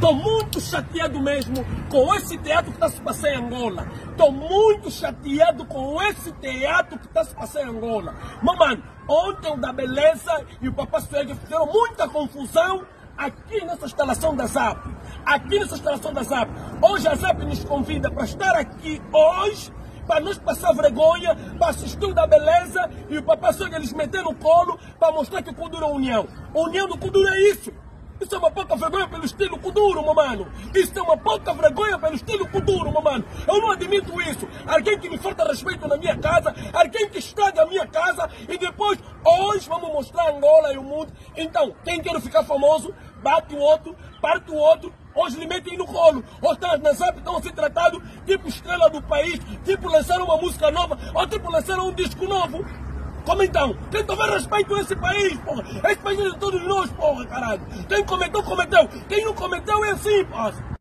Estou muito chateado mesmo com esse teatro que está se passando em Angola. Estou muito chateado com esse teatro que está se passando em Angola. Mamãe, ontem o da Beleza e o Papai Suega fizeram muita confusão aqui nessa instalação da ZAP. Aqui nessa instalação da ZAP. Hoje a ZAP nos convida para estar aqui hoje para nós passar vergonha, para assistir da beleza e o papai Suega eles meter no colo para mostrar que o Kuduro é união. A união do Kuduro é isso. Isso é uma pouca vergonha pelo estilo Kuduro, meu mano. Isso é uma pouca vergonha pelo estilo Kuduro, meu mano. Eu não admito isso. Alguém que me falta respeito na minha casa, alguém que estraga a minha casa e depois, hoje, vamos mostrar Angola e o mundo. Então, quem quer ficar famoso, bate o outro, parte o outro, hoje lhe metem no colo. Ou estão na ZAP, estão a ser tratados tipo estrela do país, tipo lançaram uma música nova, ou tipo lançaram um disco novo. Como então? Quem tiver respeito a esse país, porra. Esse país é de todos nós, porra, caralho. Quem cometeu, cometeu. Quem não cometeu é assim, porra.